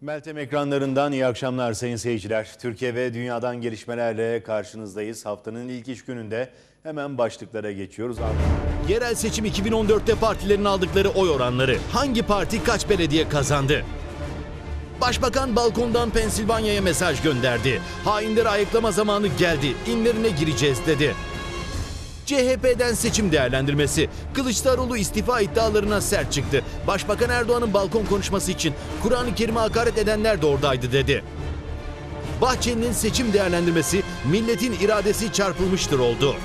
Meltem ekranlarından iyi akşamlar sayın seyirciler. Türkiye ve dünyadan gelişmelerle karşınızdayız. Haftanın ilk iş gününde hemen başlıklara geçiyoruz. Yerel seçim 2014'te partilerin aldıkları oy oranları. Hangi parti kaç belediye kazandı? Başbakan balkondan Pensilvanya'ya mesaj gönderdi. Hainleri ayıklama zamanı geldi. İnlerine gireceğiz dedi. CHP'den seçim değerlendirmesi. Kılıçdaroğlu istifa iddialarına sert çıktı. Başbakan Erdoğan'ın balkon konuşması için Kur'an-ı Kerim'e hakaret edenler de oradaydı dedi. Bahçeli'nin seçim değerlendirmesi milletin iradesi çarpılmıştır oldu.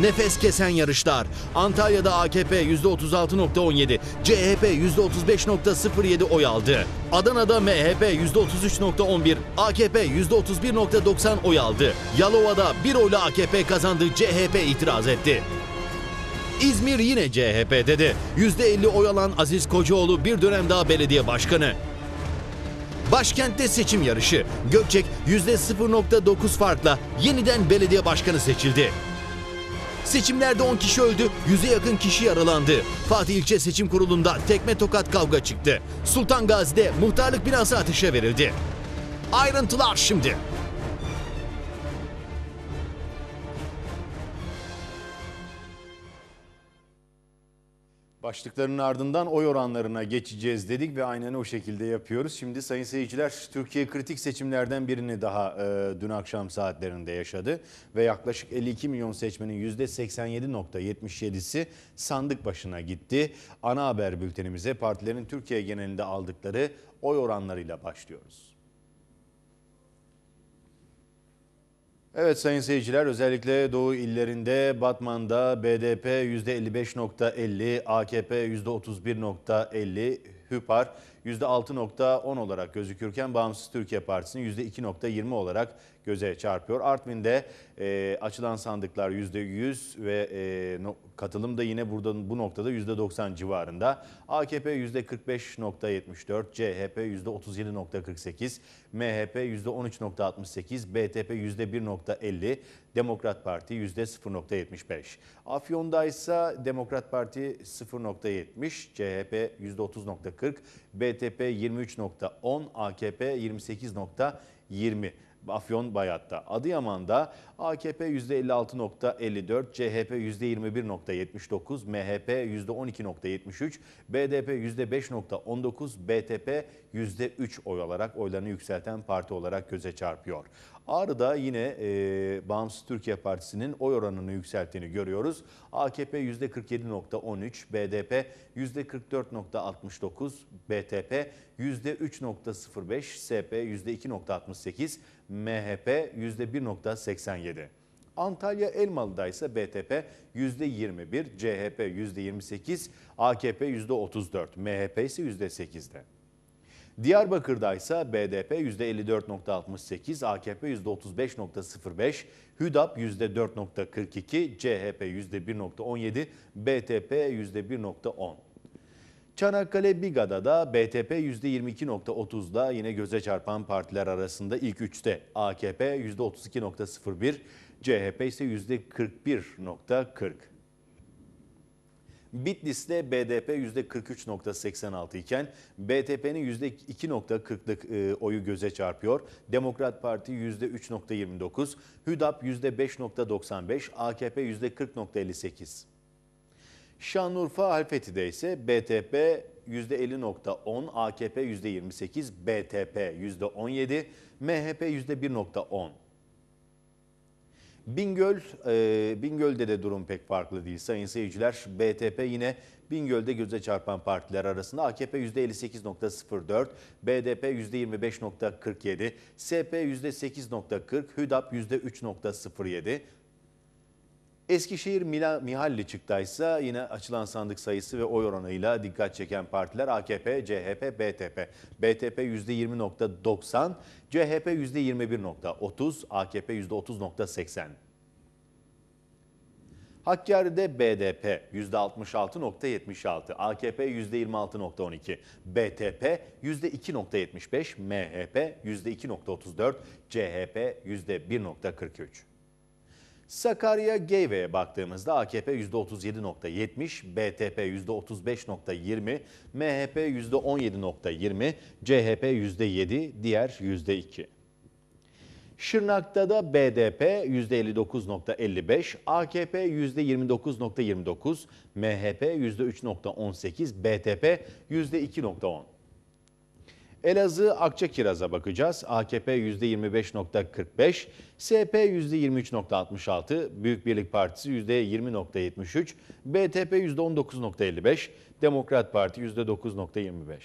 Nefes kesen yarışlar. Antalya'da AKP %36.17, CHP %35.07 oy aldı. Adana'da MHP %33.11, AKP %31.90 oy aldı. Yalova'da bir oyla AKP kazandı, CHP itiraz etti. İzmir yine CHP dedi. %50 oy alan Aziz Kocaoğlu bir dönem daha belediye başkanı. Başkentte seçim yarışı. Gökçek %0.9 farkla yeniden belediye başkanı seçildi. Seçimlerde 10 kişi öldü, 100'e yakın kişi yaralandı. Fatih İlçe Seçim Kurulu'nda tekme tokat kavga çıktı. Sultan Gazi'de muhtarlık binası ateşe verildi. Ayrıntılar şimdi. Başlıkların ardından oy oranlarına geçeceğiz dedik ve aynen o şekilde yapıyoruz. Şimdi sayın seyirciler Türkiye kritik seçimlerden birini daha e, dün akşam saatlerinde yaşadı. Ve yaklaşık 52 milyon seçmenin %87.77'si sandık başına gitti. Ana haber bültenimize partilerin Türkiye genelinde aldıkları oy oranlarıyla başlıyoruz. Evet sayın seyirciler özellikle Doğu illerinde Batman'da BDP %55.50, AKP %31.50, Hüpar %6.10 olarak gözükürken Bağımsız Türkiye Partisi'nin %2.20 olarak göze çarpıyor. Artvin'de e, açılan sandıklar %100 ve e, no, katılım da yine burada bu noktada %90 civarında. AKP %45.74, CHP %37.48, MHP %13.68, BTP %1.50, Demokrat Parti %0.75. Afyon'da ise Demokrat Parti 0.70, CHP %30.40, BTP 23.10, AKP 28.20. Afyon Bayat'ta. Adıyaman'da AKP %56.54, CHP %21.79, MHP %12.73, BDP %5.19, BTP %3 oy alarak oylarını yükselten parti olarak göze çarpıyor. Ağrı'da yine e, Bağımsız Türkiye Partisi'nin oy oranını yükselttiğini görüyoruz. AKP %47.13, BDP %44.69, BTP %3.05, SP %2.68, MHP %1.87. Antalya Elmalı'da ise BTP %21, CHP %28, AKP %34, MHP ise %8'de. Diyarbakır'da ise BDP %54.68, AKP %35.05, HÜDAP %4.42, CHP %1.17, BTP %1.10. Çanakkale Biga'da da BTP %22.30'da yine göze çarpan partiler arasında ilk üçte. AKP %32.01, CHP ise %41.40. Bitlis'te BDP %43.86 iken BTP'nin %2.40'lık e, oyu göze çarpıyor. Demokrat Parti %3.29, HÜDAP %5.95, AKP %40.58. Şanlıurfa Halfeti'de ise BTP %50.10, AKP %28, BTP %17, MHP %1.10. Bingöl, e, Bingöl'de de durum pek farklı değil sayın seyirciler. BTP yine Bingöl'de göze çarpan partiler arasında AKP %58.04, BDP %25.47, SP %8.40, HÜDAP %3.07. Eskişehir Mihalli çıktaysa yine açılan sandık sayısı ve oy oranıyla dikkat çeken partiler AKP, CHP, BTP. BTP %20.90, CHP %21.30, AKP %30.80. Hakkari'de BDP %66.76, AKP %26.12, BTP %2.75, MHP %2.34, CHP %1.43. Sakarya Geyve'ye baktığımızda AKP %37.70, BTP %35.20, MHP %17.20, CHP %7, diğer %2. Şırnak'ta da BDP %59.55, AKP %29.29, MHP %3.18, BTP %2.10. Elazığ Akçakiraz'a bakacağız. AKP %25.45, SP %23.66, Büyük Birlik Partisi %20.73, BTP %19.55, Demokrat Parti %9.25.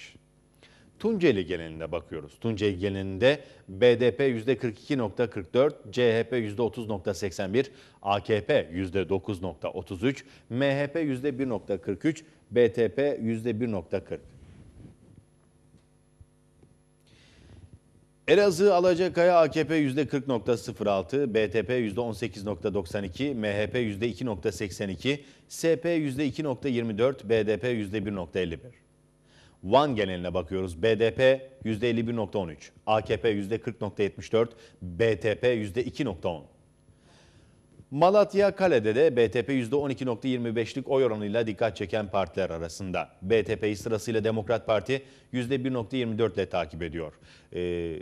Tunceli geneline bakıyoruz. Tunceli genelinde BDP %42.44, CHP %30.81, AKP %9.33, MHP %1.43, BTP %1.40. Elazığ Alacakaya AKP %40.06, BTP %18.92, MHP %2.82, SP %2.24, BDP %1.51. Van geneline bakıyoruz. BDP %51.13, AKP %40.74, BTP %2.10. Malatya Kale'de de BTP %12.25'lik oy oranıyla dikkat çeken partiler arasında. BTP'yi sırasıyla Demokrat Parti %1.24 ile takip ediyor. Ee,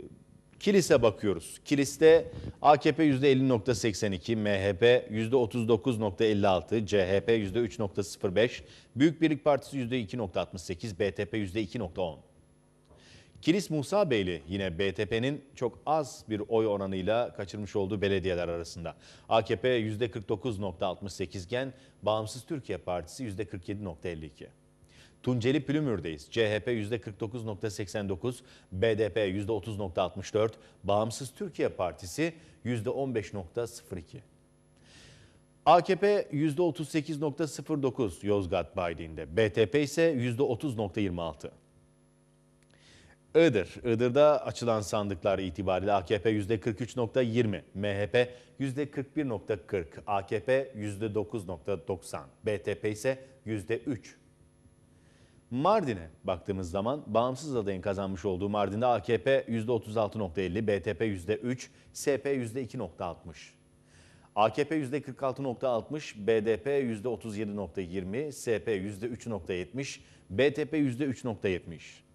Kilis'e bakıyoruz. Kilis'te AKP %50.82, MHP %39.56, CHP %3.05, Büyük Birlik Partisi %2.68, BTP %2.10. Kilis Musa Beyli yine BTP'nin çok az bir oy oranıyla kaçırmış olduğu belediyeler arasında. AKP %49.68 iken Bağımsız Türkiye Partisi %47.52. Tunceli Pülümür'deyiz. CHP %49.89, BDP %30.64, Bağımsız Türkiye Partisi %15.02. AKP %38.09 Yozgat Baydin'de, BTP ise %30.26. Iğdır. Iğdır'da açılan sandıklar itibariyle AKP %43.20, MHP %41.40, AKP %9.90, BTP ise %3. Mardin'e baktığımız zaman bağımsız adayın kazanmış olduğu Mardin'de AKP %36.50, BTP %3, SP %2.60. AKP %46.60, BDP %37.20, SP %3.70, BTP %3.70.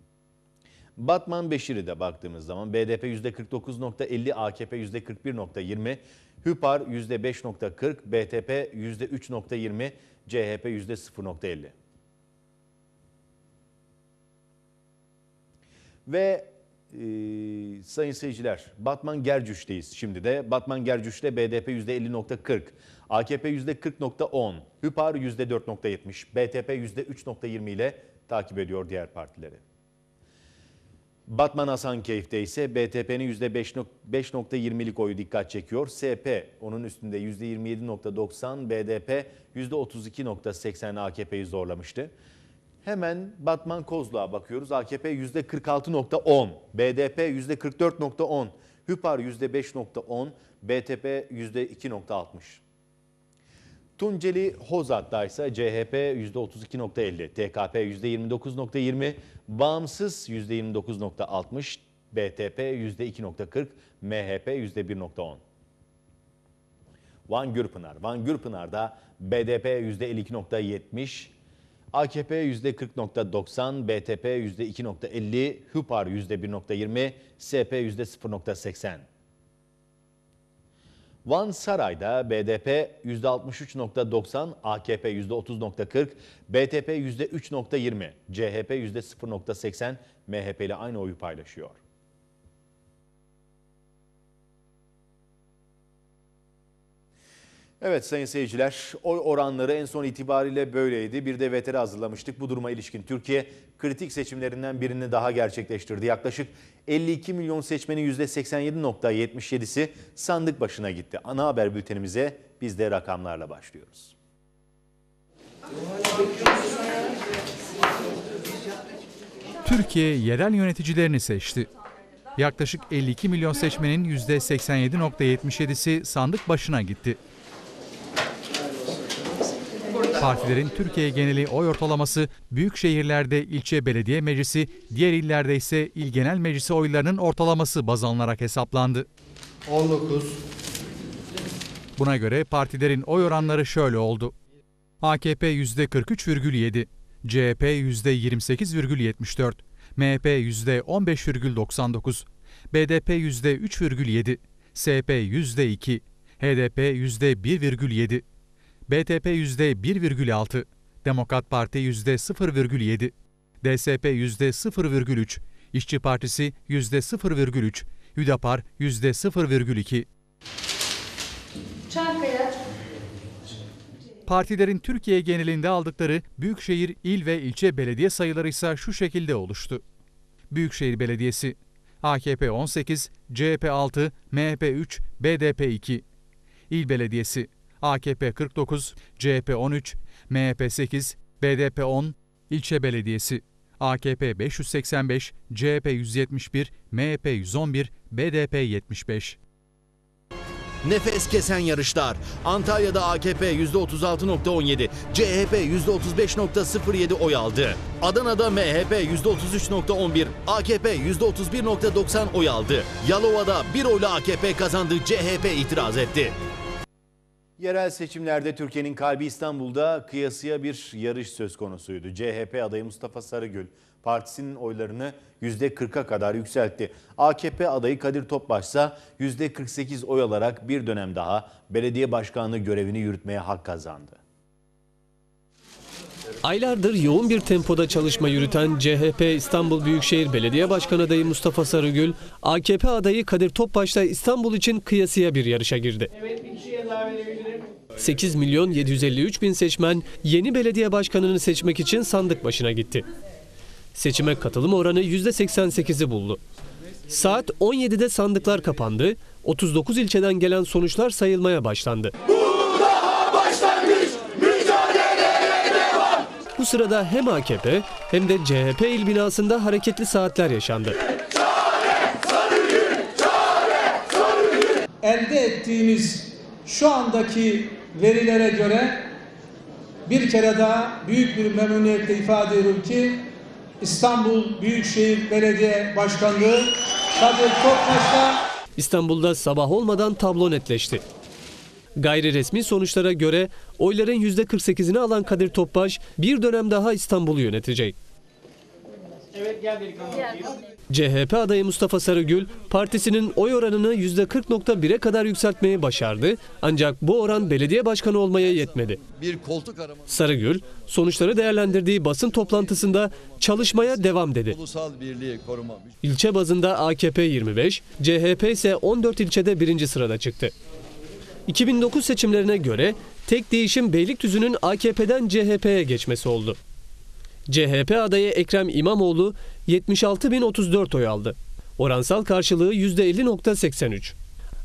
Batman Beşiri'de baktığımız zaman BDP %49.50, AKP %41.20, Hüpar %5.40, BTP %3.20, CHP %0.50. Ve e, sayın seyirciler Batman Gercüş'teyiz şimdi de. Batman Gercüş'te BDP %50.40, AKP %40.10, Hüpar %4.70, BTP %3.20 ile takip ediyor diğer partileri. Batman Hasankeyf'te ise BTP'nin %5.20'lik oyu dikkat çekiyor. SP onun üstünde %27.90, BDP %32.80 AKP'yi zorlamıştı. Hemen Batman Kozluğa bakıyoruz. AKP %46.10, BDP %44.10, Hüpar %5.10, BTP %2.60. Tunceli Hozat'ta ise CHP %32.50, TKP %29.20, Bağımsız %29.60, BTP %2.40, MHP %1.10. Van Gürpınar. Van Gürpınar'da BDP %52.70, AKP %40.90, BTP %2.50, Hüpar %1.20, SP %0.80. Van Saray'da BDP %63.90, AKP %30.40, BTP %3.20, CHP %0.80, MHP ile aynı oyu paylaşıyor. Evet sayın seyirciler, oy oranları en son itibariyle böyleydi. Bir de veteri hazırlamıştık. Bu duruma ilişkin Türkiye kritik seçimlerinden birini daha gerçekleştirdi. Yaklaşık 52 milyon seçmenin %87.77'si sandık başına gitti. Ana haber bültenimize biz de rakamlarla başlıyoruz. Türkiye yerel yöneticilerini seçti. Yaklaşık 52 milyon seçmenin %87.77'si sandık başına gitti. Partilerin Türkiye geneli oy ortalaması büyük şehirlerde ilçe belediye meclisi, diğer illerde ise il genel meclisi oylarının ortalaması baz alınarak hesaplandı. 19, Buna göre partilerin oy oranları şöyle oldu. AKP %43,7, CHP %28,74, MHP %15,99, BDP %3,7, SP %2, HDP %1,7, BTP %1,6, Demokrat Parti %0,7, DSP %0,3, İşçi Partisi %0,3, Hüdapar %0,2. Çankaya, Partilerin Türkiye genelinde aldıkları büyükşehir, il ve ilçe belediye sayıları ise şu şekilde oluştu. Büyükşehir Belediyesi AKP 18, CHP 6, MHP 3, BDP 2. İl Belediyesi AKP 49, CHP 13, MHP 8, BDP 10. İlçe Belediyesi AKP 585, CHP 171, MHP 111, BDP 75. Nefes kesen yarışlar. Antalya'da AKP %36.17, CHP %35.07 oy aldı. Adana'da MHP %33.11, AKP %31.90 oy aldı. Yalova'da bir oyla AKP kazandı, CHP itiraz etti. Yerel seçimlerde Türkiye'nin kalbi İstanbul'da kıyasıya bir yarış söz konusuydu. CHP adayı Mustafa Sarıgül partisinin oylarını %40'a kadar yükseltti. AKP adayı Kadir Topbaş ise %48 oy alarak bir dönem daha belediye başkanlığı görevini yürütmeye hak kazandı. Aylardır yoğun bir tempoda çalışma yürüten CHP İstanbul Büyükşehir Belediye Başkanı adayı Mustafa Sarıgül, AKP adayı Kadir Topbaş'la İstanbul için kıyasıya bir yarışa girdi. 8 milyon 753 bin seçmen yeni belediye başkanını seçmek için sandık başına gitti. Seçime katılım oranı %88'i buldu. Saat 17'de sandıklar kapandı, 39 ilçeden gelen sonuçlar sayılmaya başlandı. Bu sırada hem AKP hem de CHP il binasında hareketli saatler yaşandı. elde ettiğimiz şu andaki verilere göre bir kere daha büyük bir memnuniyetle ifade ediyorum ki İstanbul Büyükşehir Belediye Başkanlığı Kadir Topbaş'la İstanbul'da sabah olmadan tablo netleşti. Gayri resmi sonuçlara göre oyların %48'ini alan Kadir Topbaş bir dönem daha İstanbul'u yönetecek. CHP adayı Mustafa Sarıgül partisinin oy oranını %40.1'e kadar yükseltmeyi başardı ancak bu oran belediye başkanı olmaya yetmedi. bir koltuk arama Sarıgül sonuçları değerlendirdiği basın toplantısında çalışmaya devam dedi. ulusal birliği koruma İlçe bazında AKP 25, CHP ise 14 ilçede birinci sırada çıktı. 2009 seçimlerine göre tek değişim Beylikdüzü'nün AKP'den CHP'ye geçmesi oldu. CHP adayı Ekrem İmamoğlu 76.034 oy aldı. Oransal karşılığı %50.83.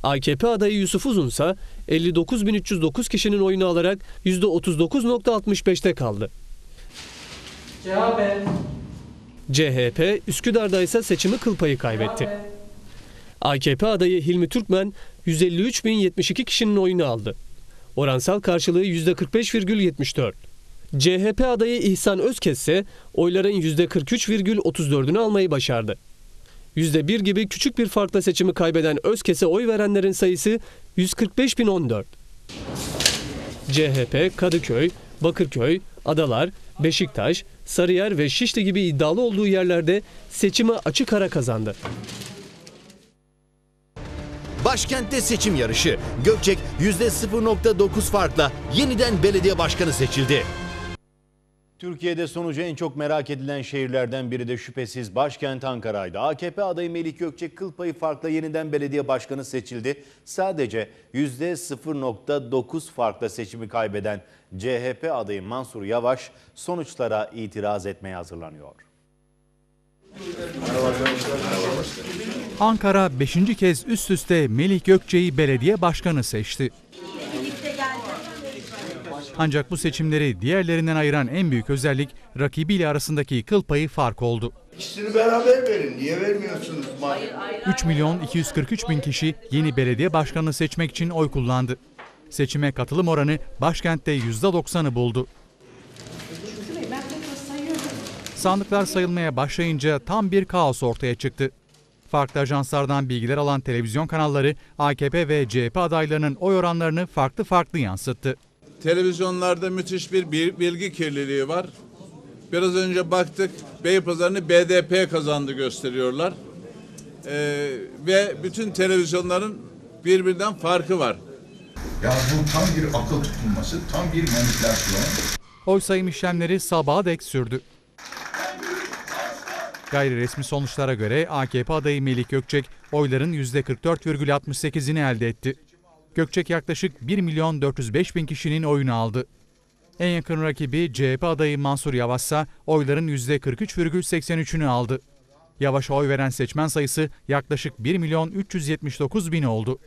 AKP adayı Yusuf Uzun ise 59.309 kişinin oyunu alarak %39.65'te kaldı. CHP Üsküdar'da ise seçimi kıl payı kaybetti. AKP adayı Hilmi Türkmen 153.072 kişinin oyunu aldı. Oransal karşılığı %45,74. CHP adayı İhsan Özkes ise oyların %43,34'ünü almayı başardı. %1 gibi küçük bir farkla seçimi kaybeden Özkes'e oy verenlerin sayısı 145.014. CHP Kadıköy, Bakırköy, Adalar, Beşiktaş, Sarıyer ve Şişli gibi iddialı olduğu yerlerde seçimi açık ara kazandı. Başkentte seçim yarışı. Gökçek %0.9 farkla yeniden belediye başkanı seçildi. Türkiye'de sonucu en çok merak edilen şehirlerden biri de şüphesiz başkent Ankara'ydı. AKP adayı Melih Gökçek kıl payı farkla yeniden belediye başkanı seçildi. Sadece %0.9 farkla seçimi kaybeden CHP adayı Mansur Yavaş sonuçlara itiraz etmeye hazırlanıyor. Ankara 5. kez üst üste Melih Gökçe'yi belediye başkanı seçti. Ancak bu seçimleri diğerlerinden ayıran en büyük özellik rakibiyle arasındaki kıl payı fark oldu. İkisini beraber verin. Niye vermiyorsunuz? Hayır, 3 milyon 243 bin kişi yeni belediye başkanını seçmek için oy kullandı. Seçime katılım oranı başkentte %90'ı buldu. Sandıklar sayılmaya başlayınca tam bir kaos ortaya çıktı. Farklı ajanslardan bilgiler alan televizyon kanalları AKP ve CHP adaylarının oy oranlarını farklı farklı yansıttı. Televizyonlarda müthiş bir bil- bilgi kirliliği var. Biraz önce baktık Beypazarı'nı BDP kazandı gösteriyorlar. Ee, ve bütün televizyonların birbirinden farkı var. Ya bu tam bir akıl tutulması, tam bir manipülasyon. Oy sayım işlemleri sabaha dek sürdü. Gayri resmi sonuçlara göre AKP adayı Melik Gökçek oyların %44,68'ini elde etti. Gökçek yaklaşık 1 milyon 405 bin kişinin oyunu aldı. En yakın rakibi CHP adayı Mansur Yavaş ise oyların %43,83'ünü aldı. Yavaş'a oy veren seçmen sayısı yaklaşık 1 milyon 379 bin oldu.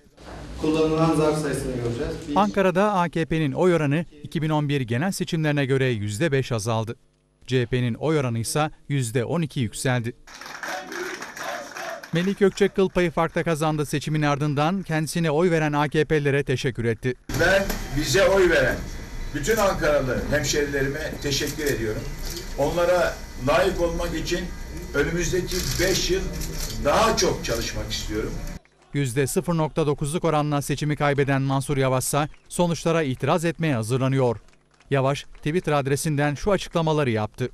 kullanılan zar sayısını göreceğiz. Bir, Ankara'da AKP'nin oy oranı 2011 genel seçimlerine göre %5 azaldı. CHP'nin oy oranı ise %12 yükseldi. Melik Gökçek kıl payı farkla kazandı seçimin ardından kendisine oy veren AKP'lilere teşekkür etti. Ben bize oy veren bütün Ankaralı hemşerilerime teşekkür ediyorum. Onlara layık olmak için önümüzdeki 5 yıl daha çok çalışmak istiyorum. %0.9'luk oranla seçimi kaybeden Mansur Yavaş ise sonuçlara itiraz etmeye hazırlanıyor. Yavaş Twitter adresinden şu açıklamaları yaptı.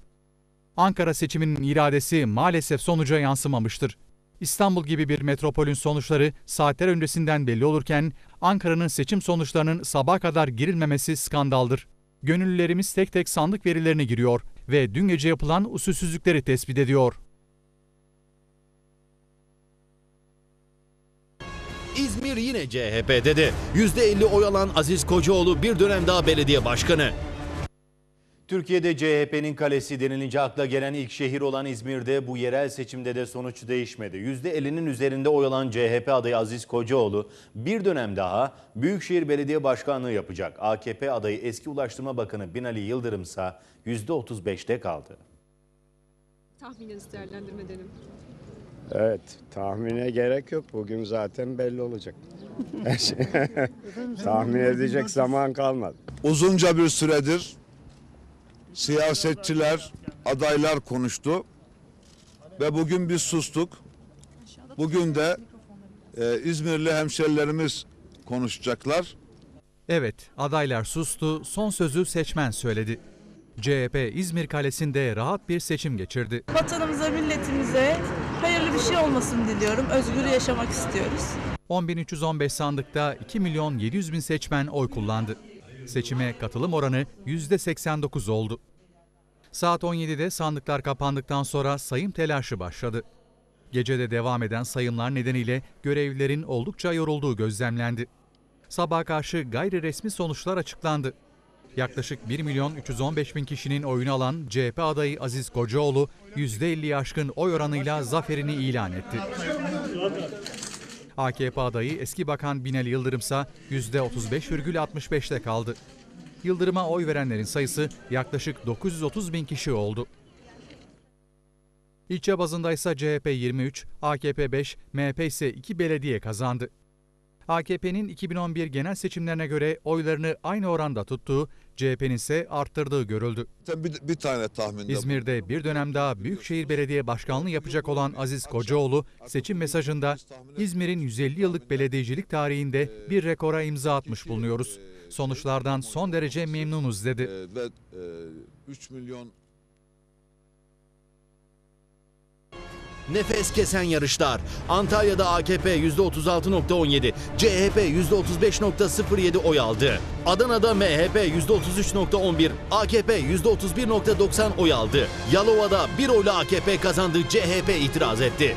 Ankara seçiminin iradesi maalesef sonuca yansımamıştır. İstanbul gibi bir metropolün sonuçları saatler öncesinden belli olurken Ankara'nın seçim sonuçlarının sabah kadar girilmemesi skandaldır. Gönüllülerimiz tek tek sandık verilerini giriyor ve dün gece yapılan usulsüzlükleri tespit ediyor. İzmir yine CHP'de de %50 oy alan Aziz Kocaoğlu bir dönem daha belediye başkanı. Türkiye'de CHP'nin kalesi denilince akla gelen ilk şehir olan İzmir'de bu yerel seçimde de sonuç değişmedi. %50'nin üzerinde oy alan CHP adayı Aziz Kocaoğlu bir dönem daha Büyükşehir Belediye Başkanlığı yapacak. AKP adayı eski Ulaştırma Bakanı Binali Yıldırım ise %35'te kaldı. Tahmininizi değerlendirme. Evet, tahmine gerek yok. Bugün zaten belli olacak. Her şey- Tahmin edecek zaman kalmadı. Uzunca bir süredir siyasetçiler, adaylar konuştu ve bugün biz sustuk. Bugün de e, İzmirli hemşerilerimiz konuşacaklar. Evet, adaylar sustu, son sözü seçmen söyledi. CHP İzmir Kalesi'nde rahat bir seçim geçirdi. Vatanımıza, milletimize hayırlı bir şey olmasını diliyorum. Özgür yaşamak istiyoruz. 10.315 sandıkta 2 milyon 700 bin seçmen oy kullandı. Seçime katılım oranı %89 oldu. Saat 17'de sandıklar kapandıktan sonra sayım telaşı başladı. Gecede devam eden sayımlar nedeniyle görevlilerin oldukça yorulduğu gözlemlendi. Sabaha karşı gayri resmi sonuçlar açıklandı. Yaklaşık 1 milyon 315 bin kişinin oyunu alan CHP adayı Aziz Kocaoğlu %50'yi aşkın oy oranıyla zaferini ilan etti. AKP adayı eski bakan Binali Yıldırım ise %35,65'te kaldı. Yıldırım'a oy verenlerin sayısı yaklaşık 930 bin kişi oldu. İlçe bazında ise CHP 23, AKP 5, MHP ise 2 belediye kazandı. AKP'nin 2011 genel seçimlerine göre oylarını aynı oranda tuttuğu, CHP'nin ise arttırdığı görüldü. Bir, bir tane tahminde İzmir'de bir dönem daha Büyükşehir Belediye Başkanlığı yapacak olan Aziz Kocaoğlu seçim mesajında İzmir'in 150 yıllık belediyecilik tarihinde bir rekora imza atmış bulunuyoruz. Sonuçlardan son derece memnunuz dedi. ve 3 milyon Nefes kesen yarışlar. Antalya'da AKP %36.17, CHP %35.07 oy aldı. Adana'da MHP %33.11, AKP %31.90 oy aldı. Yalova'da bir oyla AKP kazandı, CHP itiraz etti.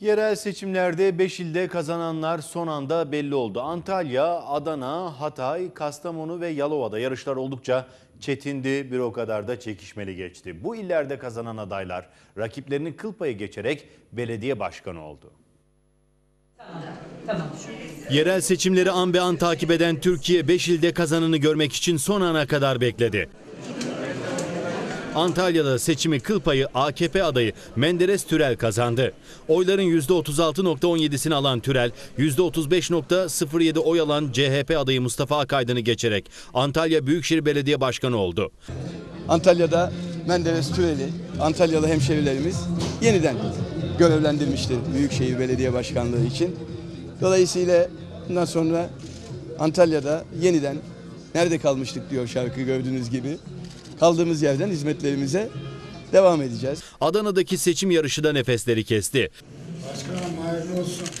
Yerel seçimlerde 5 ilde kazananlar son anda belli oldu. Antalya, Adana, Hatay, Kastamonu ve Yalova'da yarışlar oldukça çetindi, bir o kadar da çekişmeli geçti. Bu illerde kazanan adaylar rakiplerinin kıl payı geçerek belediye başkanı oldu. Yerel seçimleri an be an takip eden Türkiye 5 ilde kazananı görmek için son ana kadar bekledi. Antalya'da seçimi kıl payı AKP adayı Menderes Türel kazandı. Oyların %36.17'sini alan Türel, %35.07 oy alan CHP adayı Mustafa Akaydın'ı geçerek Antalya Büyükşehir Belediye Başkanı oldu. Antalya'da Menderes Türeli, Antalyalı hemşerilerimiz yeniden görevlendirmiştir Büyükşehir Belediye Başkanlığı için. Dolayısıyla bundan sonra Antalya'da yeniden nerede kalmıştık diyor şarkı gördüğünüz gibi. Kaldığımız yerden hizmetlerimize devam edeceğiz. Adana'daki seçim yarışı da nefesleri kesti.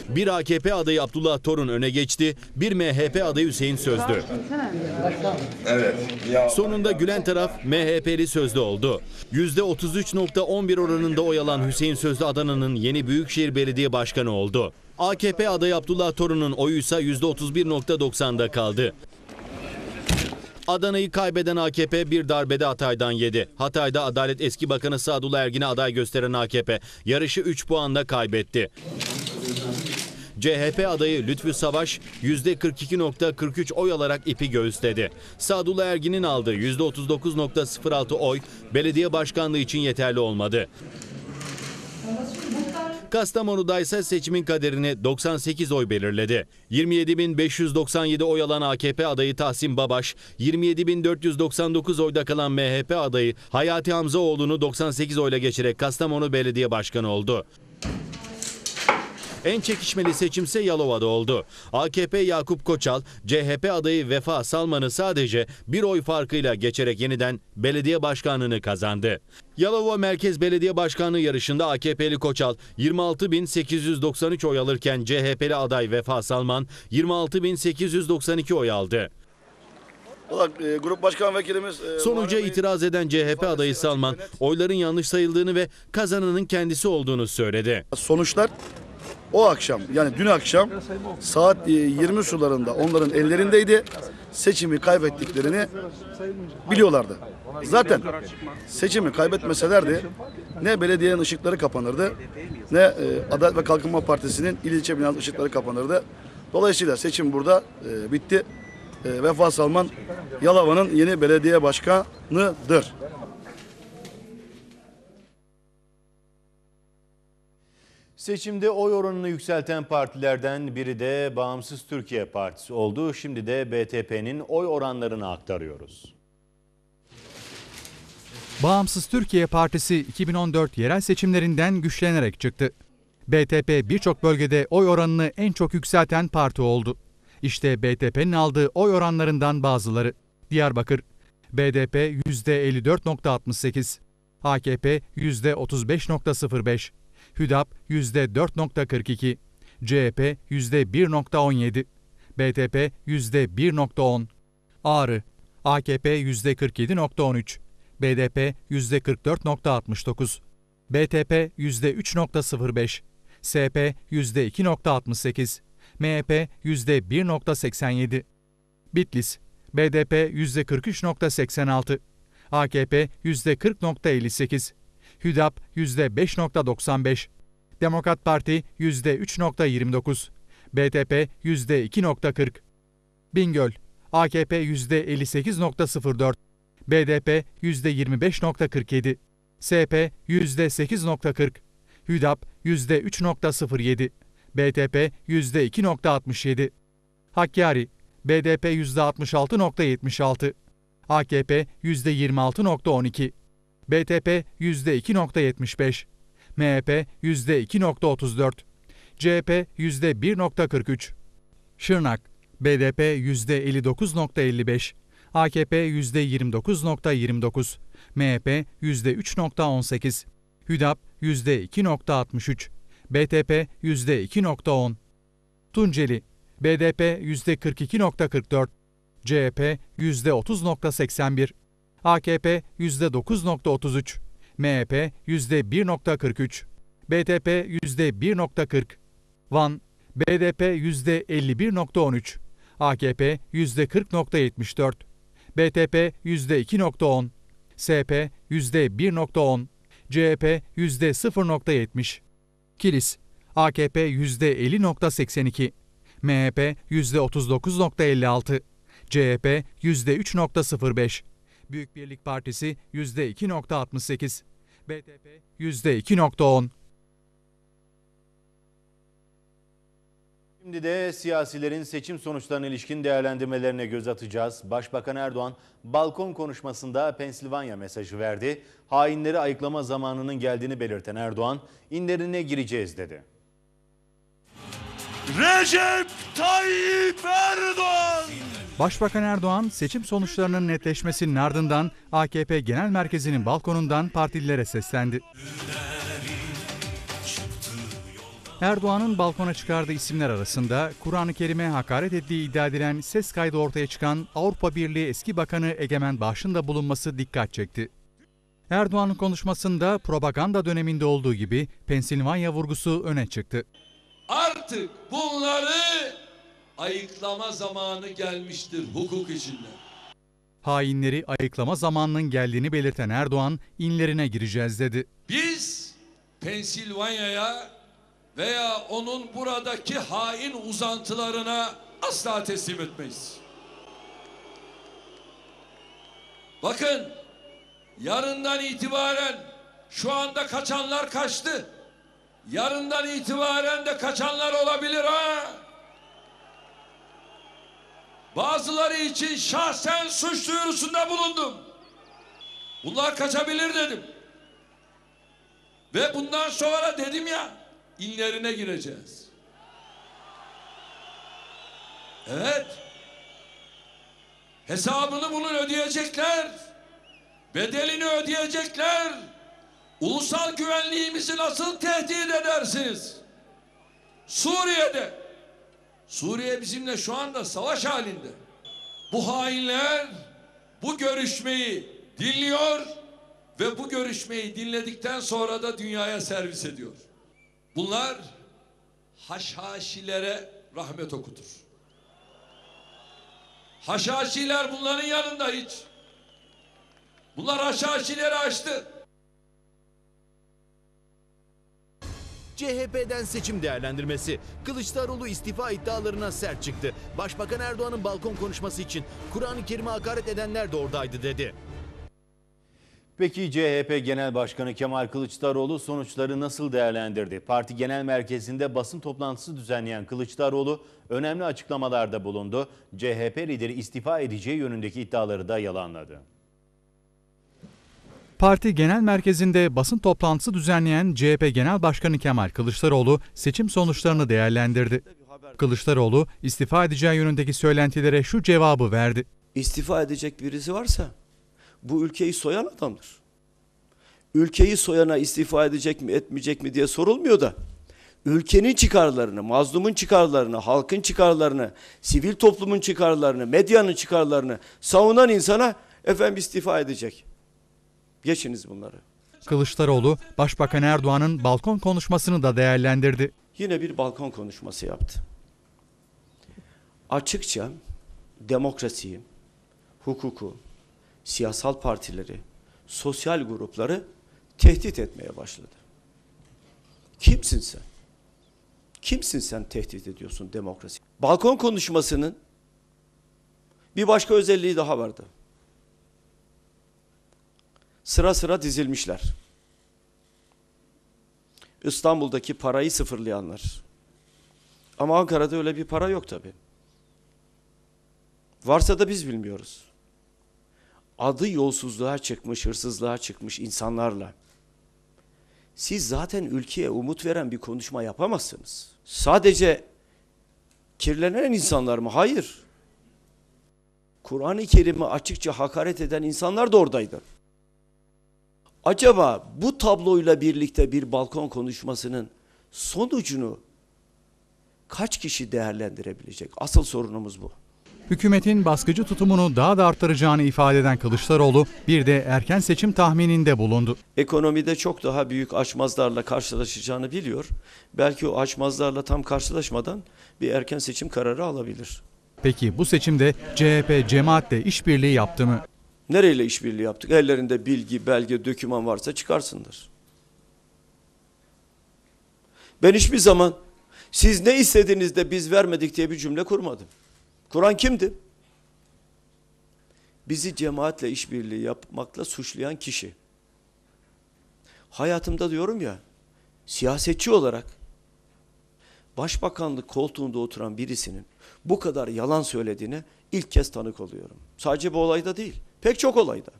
Bir AKP adayı Abdullah Torun öne geçti, bir MHP adayı Hüseyin Sözdü. Evet. Sonunda gülen taraf MHP'li Sözlü oldu. %33.11 oranında oy alan Hüseyin Sözlü Adana'nın yeni Büyükşehir Belediye Başkanı oldu. AKP adayı Abdullah Torun'un oyu ise %31.90'da kaldı. Adana'yı kaybeden AKP bir darbede Hatay'dan yedi. Hatay'da Adalet Eski Bakanı Sadullah Ergin'e aday gösteren AKP yarışı 3 puanla kaybetti. CHP adayı Lütfü Savaş %42.43 oy alarak ipi göğüsledi. Sadullah Ergin'in aldığı %39.06 oy belediye başkanlığı için yeterli olmadı. Kastamonu'da ise seçimin kaderini 98 oy belirledi. 27.597 oy alan AKP adayı Tahsin Babaş, 27.499 oyda kalan MHP adayı Hayati Hamzaoğlu'nu 98 oyla geçerek Kastamonu Belediye Başkanı oldu. En çekişmeli seçimse Yalova'da oldu. AKP Yakup Koçal, CHP adayı Vefa Salman'ı sadece bir oy farkıyla geçerek yeniden belediye başkanlığını kazandı. Yalova Merkez Belediye Başkanlığı yarışında AKP'li Koçal 26.893 oy alırken CHP'li aday Vefa Salman 26.892 oy aldı. e, grup başkan vekilimiz e, Sonuca itiraz eden CHP adayı Salman, oyların yanlış sayıldığını ve kazananın kendisi olduğunu söyledi. sonuçlar o akşam yani dün akşam saat e, 20 sularında onların ellerindeydi. Seçimi kaybettiklerini biliyorlardı. Zaten seçimi kaybetmeselerdi ne belediyenin ışıkları kapanırdı ne e, Adalet ve Kalkınma Partisi'nin il ilçe binalı ışıkları kapanırdı. Dolayısıyla seçim burada e, bitti. E, Vefa Salman Yalova'nın yeni belediye başkanıdır. Seçimde oy oranını yükselten partilerden biri de Bağımsız Türkiye Partisi oldu. Şimdi de BTP'nin oy oranlarını aktarıyoruz. Bağımsız Türkiye Partisi 2014 yerel seçimlerinden güçlenerek çıktı. BTP birçok bölgede oy oranını en çok yükselten parti oldu. İşte BTP'nin aldığı oy oranlarından bazıları. Diyarbakır BDP %54.68, AKP %35.05, HÜDAP %4.42, CHP %1.17, BTP %1.10, Ağrı AKP %47.13, BDP %44.69, BTP %3.05, SP %2.68, MHP %1.87, Bitlis BDP %43.86, AKP %40.58, HÜDAP %5.95, Demokrat Parti %3.29, BTP %2.40, Bingöl AKP %58.04, BDP %25.47, SP %8.40, HÜDAP %3.07, BTP %2.67, Hakkari BDP %66.76, AKP %26.12, BTP %2.75, MHP %2.34, CHP %1.43, Şırnak BDP %59.55, AKP %29.29, MHP %3.18, HÜDAP %2.63, BTP %2.10, Tunceli BDP %42.44, CHP %30.81, AKP %9.33, MHP %1.43, BTP %1.40, Van BDP %51.13, AKP %40.74, BTP %2.10, SP %1.10, CHP %0.70, Kilis AKP %50.82, MHP %39.56, CHP %3.05, Büyük Birlik Partisi %2.68, BTP %2.10, Şimdi de siyasilerin seçim sonuçlarına ilişkin değerlendirmelerine göz atacağız. Başbakan Erdoğan balkon konuşmasında Pensilvanya mesajı verdi. Hainleri ayıklama zamanının geldiğini belirten Erdoğan, inlerine gireceğiz dedi. Recep Tayyip Erdoğan! Başbakan Erdoğan seçim sonuçlarının netleşmesinin ardından AKP Genel Merkezi'nin balkonundan partililere seslendi. Erdoğan'ın balkona çıkardığı isimler arasında Kur'an-ı Kerim'e hakaret ettiği iddia edilen ses kaydı ortaya çıkan Avrupa Birliği eski bakanı Egemen Bağış'ın da bulunması dikkat çekti. Erdoğan'ın konuşmasında propaganda döneminde olduğu gibi Pensilvanya vurgusu öne çıktı. Artık bunları ayıklama zamanı gelmiştir hukuk içinde. Hainleri ayıklama zamanının geldiğini belirten Erdoğan, inlerine gireceğiz dedi. Biz Pensilvanya'ya veya onun buradaki hain uzantılarına asla teslim etmeyiz. Bakın yarından itibaren şu anda kaçanlar kaçtı. Yarından itibaren de kaçanlar olabilir ha. Bazıları için şahsen suç duyurusunda bulundum. Bunlar kaçabilir dedim. Ve bundan sonra dedim ya inlerine gireceğiz. Evet. Hesabını bunun ödeyecekler. Bedelini ödeyecekler. Ulusal güvenliğimizi nasıl tehdit edersiniz? Suriye'de. Suriye bizimle şu anda savaş halinde. Bu hainler bu görüşmeyi dinliyor ve bu görüşmeyi dinledikten sonra da dünyaya servis ediyor. Bunlar haşhaşilere rahmet okutur. Haşhaşiler bunların yanında hiç. Bunlar haşhaşileri açtı. CHP'den seçim değerlendirmesi. Kılıçdaroğlu istifa iddialarına sert çıktı. Başbakan Erdoğan'ın balkon konuşması için Kur'an-ı Kerim'e hakaret edenler de oradaydı dedi. Peki CHP Genel Başkanı Kemal Kılıçdaroğlu sonuçları nasıl değerlendirdi? Parti Genel Merkezi'nde basın toplantısı düzenleyen Kılıçdaroğlu önemli açıklamalarda bulundu. CHP lideri istifa edeceği yönündeki iddiaları da yalanladı. Parti Genel Merkezi'nde basın toplantısı düzenleyen CHP Genel Başkanı Kemal Kılıçdaroğlu seçim sonuçlarını değerlendirdi. Kılıçdaroğlu istifa edeceği yönündeki söylentilere şu cevabı verdi. İstifa edecek birisi varsa bu ülkeyi soyan adamdır. Ülkeyi soyana istifa edecek mi etmeyecek mi diye sorulmuyor da ülkenin çıkarlarını, mazlumun çıkarlarını, halkın çıkarlarını, sivil toplumun çıkarlarını, medyanın çıkarlarını savunan insana efendim istifa edecek. Geçiniz bunları. Kılıçdaroğlu, Başbakan Erdoğan'ın balkon konuşmasını da değerlendirdi. Yine bir balkon konuşması yaptı. Açıkça demokrasiyi, hukuku, siyasal partileri, sosyal grupları tehdit etmeye başladı. Kimsin sen? Kimsin sen tehdit ediyorsun demokrasi? Balkon konuşmasının bir başka özelliği daha vardı. Sıra sıra dizilmişler. İstanbul'daki parayı sıfırlayanlar. Ama Ankara'da öyle bir para yok tabi. Varsa da biz bilmiyoruz. Adı yolsuzluğa çıkmış, hırsızlığa çıkmış insanlarla. Siz zaten ülkeye umut veren bir konuşma yapamazsınız. Sadece kirlenen insanlar mı? Hayır. Kur'an-ı Kerim'i açıkça hakaret eden insanlar da oradaydı. Acaba bu tabloyla birlikte bir balkon konuşmasının sonucunu kaç kişi değerlendirebilecek? Asıl sorunumuz bu. Hükümetin baskıcı tutumunu daha da arttıracağını ifade eden Kılıçdaroğlu bir de erken seçim tahmininde bulundu. Ekonomide çok daha büyük açmazlarla karşılaşacağını biliyor. Belki o açmazlarla tam karşılaşmadan bir erken seçim kararı alabilir. Peki bu seçimde CHP cemaatle işbirliği yaptı mı? Nereyle işbirliği yaptık? Ellerinde bilgi, belge, döküman varsa çıkarsınlar. Ben hiçbir zaman siz ne istediniz de biz vermedik diye bir cümle kurmadım. Kur'an kimdi? Bizi cemaatle işbirliği yapmakla suçlayan kişi. Hayatımda diyorum ya, siyasetçi olarak başbakanlık koltuğunda oturan birisinin bu kadar yalan söylediğine ilk kez tanık oluyorum. Sadece bu olayda değil, pek çok olayda.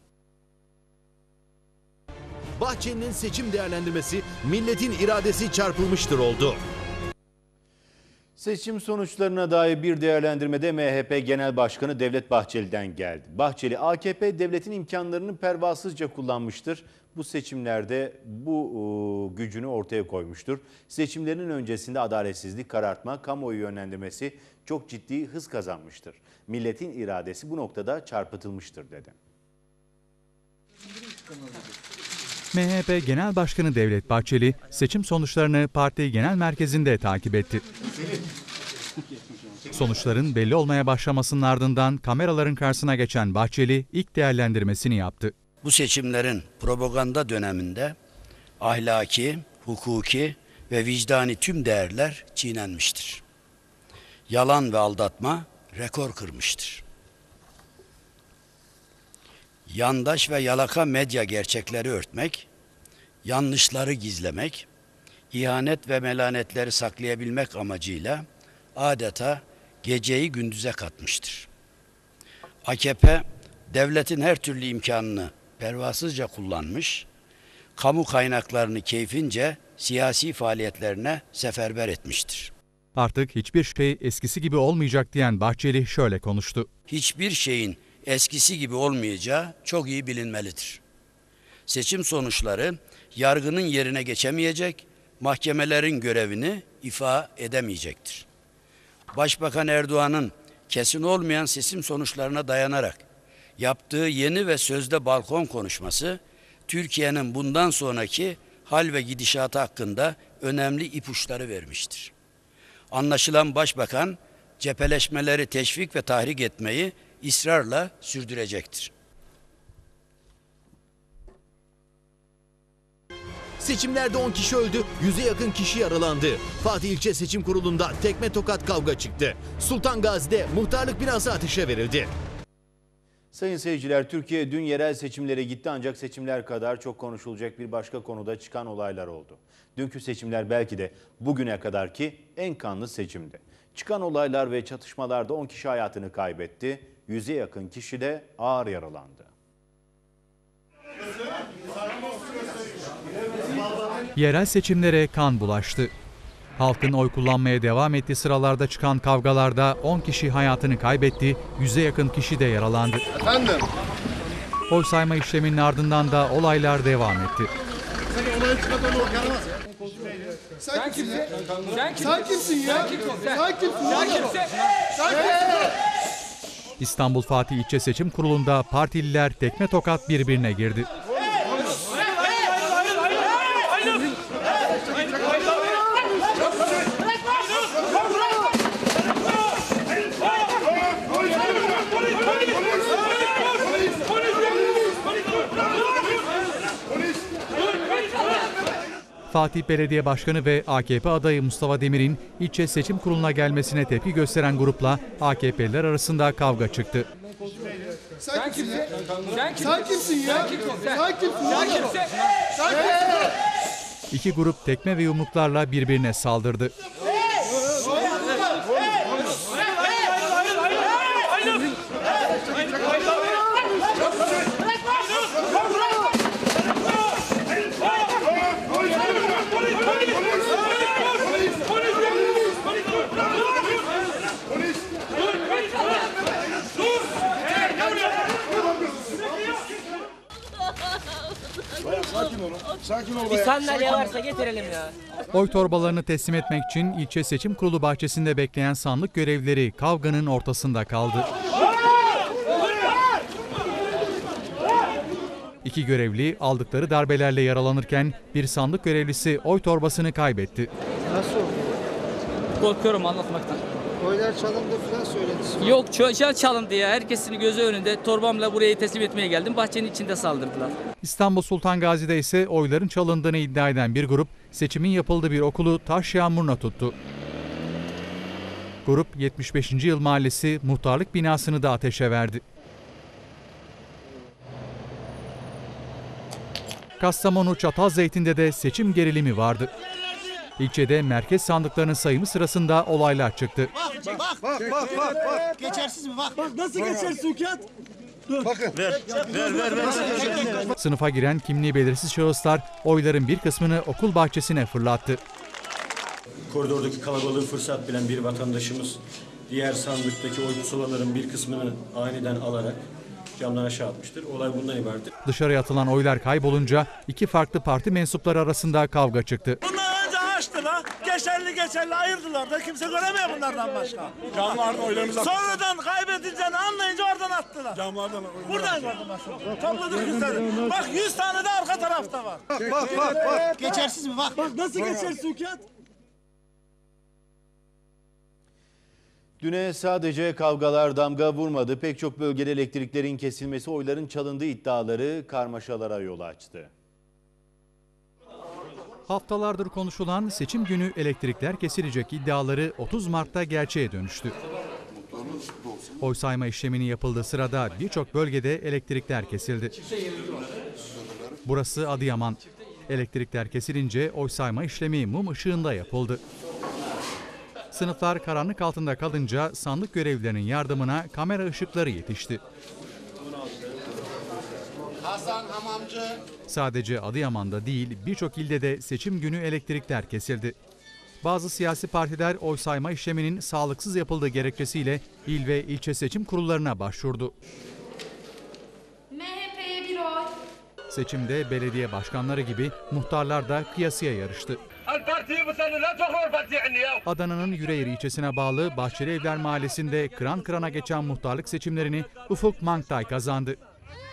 Bahçeli'nin seçim değerlendirmesi milletin iradesi çarpılmıştır oldu. Seçim sonuçlarına dair bir değerlendirmede MHP Genel Başkanı Devlet Bahçeli'den geldi. Bahçeli, AKP devletin imkanlarını pervasızca kullanmıştır. Bu seçimlerde bu e, gücünü ortaya koymuştur. Seçimlerin öncesinde adaletsizlik, karartma, kamuoyu yönlendirmesi çok ciddi hız kazanmıştır. Milletin iradesi bu noktada çarpıtılmıştır dedi. MHP Genel Başkanı Devlet Bahçeli seçim sonuçlarını parti genel merkezinde takip etti. Sonuçların belli olmaya başlamasının ardından kameraların karşısına geçen Bahçeli ilk değerlendirmesini yaptı. Bu seçimlerin propaganda döneminde ahlaki, hukuki ve vicdani tüm değerler çiğnenmiştir. Yalan ve aldatma rekor kırmıştır. Yandaş ve yalaka medya gerçekleri örtmek, yanlışları gizlemek, ihanet ve melanetleri saklayabilmek amacıyla adeta geceyi gündüze katmıştır. AKP devletin her türlü imkanını pervasızca kullanmış, kamu kaynaklarını keyfince siyasi faaliyetlerine seferber etmiştir. Artık hiçbir şey eskisi gibi olmayacak diyen Bahçeli şöyle konuştu. Hiçbir şeyin eskisi gibi olmayacağı çok iyi bilinmelidir. Seçim sonuçları yargının yerine geçemeyecek, mahkemelerin görevini ifa edemeyecektir. Başbakan Erdoğan'ın kesin olmayan seçim sonuçlarına dayanarak yaptığı yeni ve sözde balkon konuşması Türkiye'nin bundan sonraki hal ve gidişatı hakkında önemli ipuçları vermiştir. Anlaşılan başbakan cepheleşmeleri teşvik ve tahrik etmeyi ısrarla sürdürecektir. Seçimlerde 10 kişi öldü, 100'e yakın kişi yaralandı. Fatih İlçe Seçim Kurulu'nda tekme tokat kavga çıktı. Sultan Gazi'de muhtarlık binası ateşe verildi. Sayın seyirciler, Türkiye dün yerel seçimlere gitti ancak seçimler kadar çok konuşulacak bir başka konuda çıkan olaylar oldu. Dünkü seçimler belki de bugüne kadarki en kanlı seçimdi. Çıkan olaylar ve çatışmalarda 10 kişi hayatını kaybetti, 100'e yakın kişi de ağır yaralandı. Yerel seçimlere kan bulaştı. Halkın oy kullanmaya devam ettiği sıralarda çıkan kavgalarda 10 kişi hayatını kaybetti, 100'e yakın kişi de yaralandı. Efendim? Oy sayma işleminin ardından da olaylar devam etti. Sen olayı çıkartan o yaramaz ya. Sen kimsin? Sen kimsin? Sen kimsin ya? Sen kimsin? Sen kimsin? Sen kimsin? İstanbul Fatih İlçe Seçim Kurulu'nda partililer tekme tokat birbirine girdi. Fatih Belediye Başkanı ve AKP adayı Mustafa Demir'in ilçe seçim kuruluna gelmesine tepki gösteren grupla AKP'liler arasında kavga çıktı. Sen kimsin? Sen kimsin? Sen kimsin ya? Sen kimsin? Sen kimsin? Sen kimsin? İki grup tekme ve yumruklarla birbirine saldırdı. Sakin ol Bir bayağı. sandalye varsa getirelim ya. Oy torbalarını teslim etmek için ilçe seçim kurulu bahçesinde bekleyen sandık görevlileri kavganın ortasında kaldı. İki görevli aldıkları darbelerle yaralanırken bir sandık görevlisi oy torbasını kaybetti. Nasıl oldu? Korkuyorum anlatmaktan. Oylar çalındı falan söyledi. Yok çocuğa çalındı ya. Herkesin gözü önünde torbamla burayı teslim etmeye geldim. Bahçenin içinde saldırdılar. İstanbul Sultan Gazi'de ise oyların çalındığını iddia eden bir grup seçimin yapıldığı bir okulu taş yağmuruna tuttu. Grup 75. Yıl Mahallesi muhtarlık binasını da ateşe verdi. Kastamonu Çatalzeytin'de de seçim gerilimi vardı. İlçede merkez sandıklarının sayımı sırasında olaylar çıktı. Bak bak bak bak bak. bak. Geçersiz mi bak. Bak nasıl geçer Sukat? Bakın. Ver. Ver ver ver. Sınıfa giren kimliği belirsiz şahıslar oyların bir kısmını okul bahçesine fırlattı. Koridordaki kalabalığı fırsat bilen bir vatandaşımız diğer sandıktaki oy pusulaların bir kısmını aniden alarak camdan aşağı atmıştır. Olay bundan ibarettir. Dışarıya atılan oylar kaybolunca iki farklı parti mensupları arasında kavga çıktı. Bunlar. Geçerli geçerli ayırdılar da kimse göremiyor bunlardan başka. Camlardan oylarımızı attık. Sonradan kaybedileceğini anlayınca oradan attılar. Camlardan Buradan gördüm. Topladık yüzleri. Bak yüz tane de arka tarafta var. Bak bak bak. bak. Geçersiz mi bak. Bak nasıl geçer Sukat? Düne sadece kavgalar damga vurmadı. Pek çok bölgede elektriklerin kesilmesi, oyların çalındığı iddiaları karmaşalara yol açtı. Haftalardır konuşulan seçim günü elektrikler kesilecek iddiaları 30 Mart'ta gerçeğe dönüştü. Oy sayma işleminin yapıldığı sırada birçok bölgede elektrikler kesildi. Burası Adıyaman. Elektrikler kesilince oy sayma işlemi mum ışığında yapıldı. Sınıflar karanlık altında kalınca sandık görevlilerinin yardımına kamera ışıkları yetişti. Hasan Hamamcı. Sadece Adıyaman'da değil birçok ilde de seçim günü elektrikler kesildi. Bazı siyasi partiler oy sayma işleminin sağlıksız yapıldığı gerekçesiyle il ve ilçe seçim kurullarına başvurdu. MHP'ye bir oy. Seçimde belediye başkanları gibi muhtarlar da kıyasıya yarıştı. Adana'nın Yüreğir ilçesine bağlı Bahçeli Evler Mahallesi'nde kıran kırana geçen muhtarlık seçimlerini Ufuk Manktay kazandı.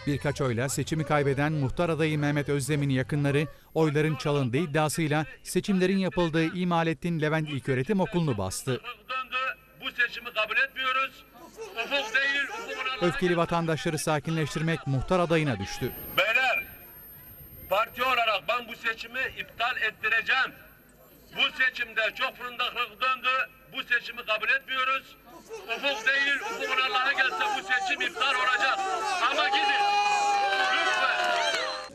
Birkaç oyla seçimi kaybeden muhtar adayı Mehmet Özlem'in yakınları oyların çalındığı iddiasıyla seçimlerin yapıldığı İmalettin Levent İlköğretim Okulu'nu bastı. Bu seçimi kabul etmiyoruz. Ufuk değil, Öfkeli vatandaşları sakinleştirmek muhtar adayına düştü. Beyler, parti olarak ben bu seçimi iptal ettireceğim. Bu seçimde çok fırındaklık döndü. Bu seçimi kabul etmiyoruz. Ufuk değil, ufukun Allah'a gelse bu seçim iptal olacak. Ama gidin.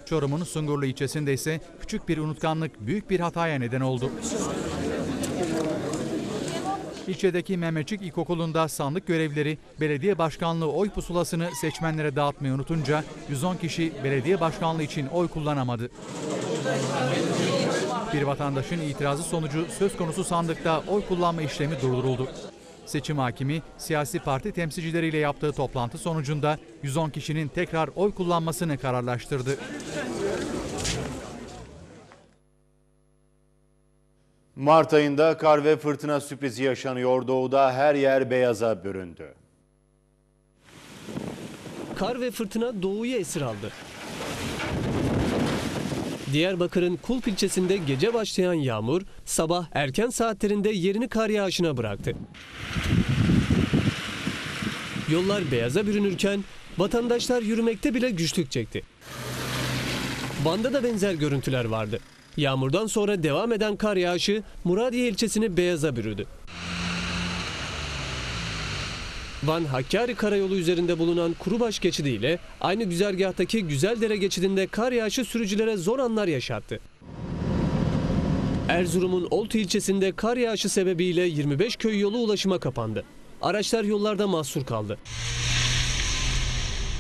Çorum'un Sungurlu ilçesinde ise küçük bir unutkanlık büyük bir hataya neden oldu. İlçedeki Mehmetçik İlkokulu'nda sandık görevlileri belediye başkanlığı oy pusulasını seçmenlere dağıtmayı unutunca 110 kişi belediye başkanlığı için oy kullanamadı. Bir vatandaşın itirazı sonucu söz konusu sandıkta oy kullanma işlemi durduruldu. Seçim hakimi siyasi parti temsilcileriyle yaptığı toplantı sonucunda 110 kişinin tekrar oy kullanmasını kararlaştırdı. Mart ayında kar ve fırtına sürprizi yaşanıyor. Doğuda her yer beyaza büründü. Kar ve fırtına doğuyu esir aldı. Diyarbakır'ın Kulp ilçesinde gece başlayan yağmur sabah erken saatlerinde yerini kar yağışına bıraktı. Yollar beyaza bürünürken vatandaşlar yürümekte bile güçlük çekti. Van'da da benzer görüntüler vardı. Yağmurdan sonra devam eden kar yağışı Muradiye ilçesini beyaza bürüdü. Van Hakkari Karayolu üzerinde bulunan Kurubaş geçidi ile aynı güzergahtaki Güzeldere geçidinde kar yağışı sürücülere zor anlar yaşattı. Erzurum'un Oltu ilçesinde kar yağışı sebebiyle 25 köy yolu ulaşıma kapandı. Araçlar yollarda mahsur kaldı.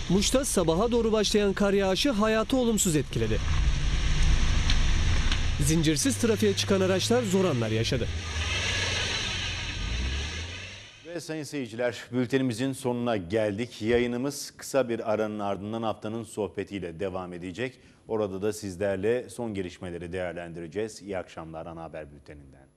Muş'ta sabaha doğru başlayan kar yağışı hayatı olumsuz etkiledi. Zincirsiz trafiğe çıkan araçlar zor anlar yaşadı. Ve sayın seyirciler bültenimizin sonuna geldik. Yayınımız kısa bir aranın ardından haftanın sohbetiyle devam edecek. Orada da sizlerle son gelişmeleri değerlendireceğiz. İyi akşamlar ana haber bülteninden.